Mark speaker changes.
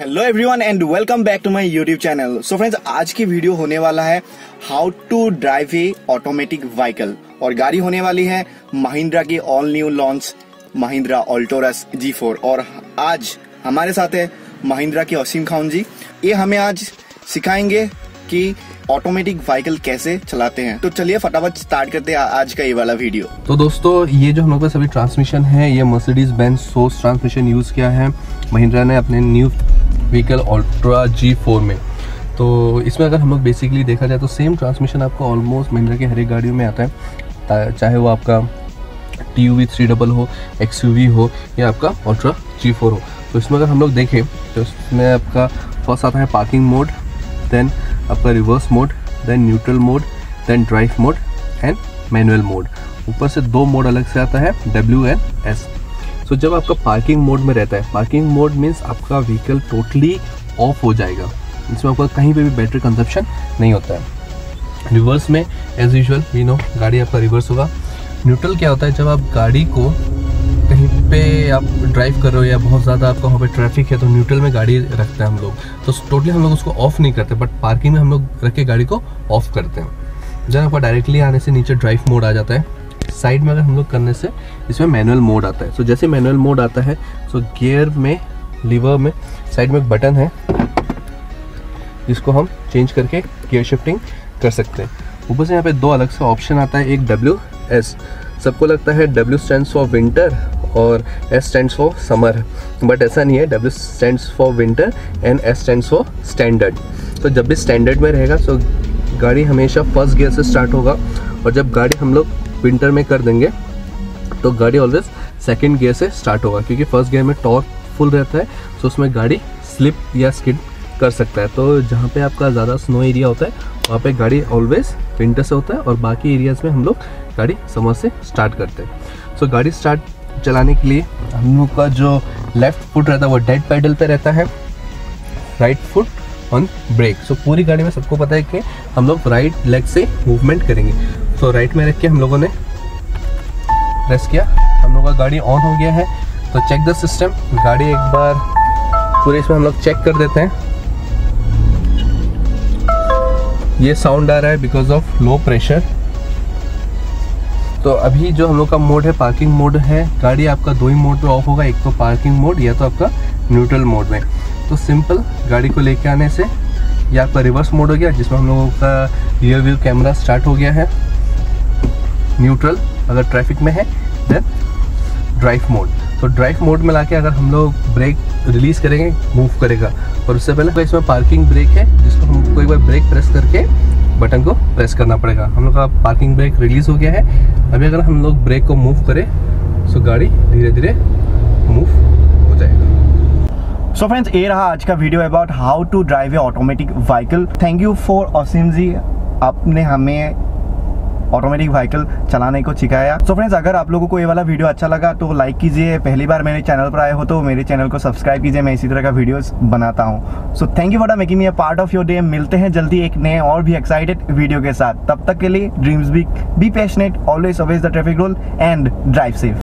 Speaker 1: Hello everyone and welcome back to my YouTube channel so friends आज की video होने वाला है how to drive a automatic vehicle और गाड़ी होने वाली है महिंद्रा की all new launch Mahindra Alturas G four और आज हमारे साथ है महिंद्रा के असीम खान जी। ये हमें आज सिखाएँगे कि ऑटोमेटिक व्हीकल कैसे चलाते हैं। तो चलिए फटाफट स्टार्ट करते हैं आज का ये वाला वीडियो
Speaker 2: तो दोस्तों, ये जो हम लोग का सभी ट्रांसमिशन है, ये Mercedes Benz source transmission use किया है। महिंद्रा ने अपने new vehicle Alturas G four में। तो इसमें अगर हम लोग बेसिकली देखा जाए तो सेम ट्रांसमिशन आपको ऑलमोस्ट महिंद्रा की हर एक गाड़ियों में आता है। चाहे वो आपका T U V three double हो एक्स यू वी हो, या आपका अल्ट्रा जी फोर हो। तो इसमें अगर हम लोग देखें तो इसमें आपका फ़र्स्ट आता है पार्किंग मोड देन आपका reverse mode then neutral mode then drive mode and manual mode ऊपर से दो मोड अलग से आता है डब्ल्यू एन एस सो जब आपका पार्किंग मोड में रहता है पार्किंग मोड मीन्स आपका व्हीकल टोटली ऑफ़ हो जाएगा। इसमें आपका कहीं पे भी बैटरी कंजप्शन नहीं होता है। रिवर्स में एज यूजल वी नो गाड़ी आपका रिवर्स होगा। न्यूट्रल क्या होता है? जब आप गाड़ी को कहीं पे आप ड्राइव कर रहे हो या बहुत ज़्यादा आपका वहाँ पे ट्रैफ़िक है तो न्यूट्रल में गाड़ी रखते हैं हम लोग। तो टोटली हम लोग उसको ऑफ़ नहीं करते बट पार्किंग में हम लोग रख के गाड़ी को ऑफ़ करते हैं। जब आपका डायरेक्टली आने से नीचे ड्राइव मोड आ जाता है साइड में अगर हम लोग करने से इसमें मैनुअल मोड आता है। सो so, जैसे मैनुअल मोड आता है सो so, गियर में लीवर में साइड में एक बटन है जिसको हम चेंज करके गियर शिफ्टिंग कर सकते हैं। ऊपर से यहाँ पे दो अलग से ऑप्शन आता है एक डब्ल्यू एस सबको लगता है डब्ल्यू स्टैंड फॉर विंटर और S stand for summer but ऐसा नहीं है W stand for winter and S stand for standard तो जब भी स्टैंडर्ड में रहेगा तो गाड़ी हमेशा फ़र्स्ट गियर से स्टार्ट होगा। और जब गाड़ी हम लोग विंटर में कर देंगे तो गाड़ी ऑलवेज सेकेंड गियर से स्टार्ट होगा क्योंकि फ़र्स्ट गियर में टॉर्क फुल रहता है तो उसमें गाड़ी स्लिप या स्किड कर सकता है। तो जहाँ पे आपका ज़्यादा स्नो एरिया होता है वहाँ पे गाड़ी ऑलवेज विंटर से होता है और बाकी एरियाज़ में हम लोग गाड़ी समर से स्टार्ट करते हैं। सो so, गाड़ी स्टार्ट चलाने के लिए हम लोग का जो लेफ़्ट फुट रहता है वो डेड पैडल पे रहता है right foot on brake so पूरी गाड़ी में सबको पता है कि हम लोग राइट लेग से मूवमेंट करेंगे। तो राइट में रख के हम लोगों ने प्रेस किया। हम लोग का गाड़ी ऑन हो गया है। तो चेक द सिस्टम गाड़ी एक बार पूरे इसमें हम लोग चेक कर देते हैं। ये साउंड आ रहा है बिकॉज़ ऑफ़ लो प्रेशर तो अभी जो हम लोग का मोड है पार्किंग मोड है, गाड़ी आपका दो ही मोड पे ऑफ़ होगा। एक तो पार्किंग मोड या तो आपका न्यूट्रल मोड में। तो सिंपल गाड़ी को लेके आने से या आपका रिवर्स मोड हो गया, जिसमें हम लोगों का रियर व्यू कैमरा स्टार्ट हो गया है। न्यूट्रल अगर ट्रैफ़िक में है देन ड्राइव मोड तो ड्राइव मोड में लाके अगर हम लोग ब्रेक रिलीज़ करेंगे मूव करेगा। और उससे पहले इसमें पार्किंग ब्रेक है, जिसको हमको एक बार ब्रेक प्रेस करके बटन को प्रेस करना पड़ेगा। हम लोग का पार्किंग ब्रेक रिलीज़ हो गया है। अभी अगर हम लोग ब्रेक को मूव करें तो गाड़ी धीरे धीरे मूव हो जाएगा।
Speaker 1: सो फ्रेंड्स ये रहा आज का video about how to drive a automatic vehicle thank you for Asim ji आपने हमें ऑटोमेटिक व्हीकल चलाने को सिखाया। सो फ्रेंड्स अगर आप लोगों को ये वाला वीडियो अच्छा लगा तो लाइक कीजिए। पहली बार मेरे चैनल पर आए हो तो मेरे चैनल को सब्सक्राइब कीजिए। मैं इसी तरह का वीडियोस बनाता हूँ। So thank you for making me a part of your day मिलते हैं जल्दी एक नए और भी एक्साइटेड वीडियो के साथ। तब तक के लिए dreams be be passionate always always the traffic rule and drive safe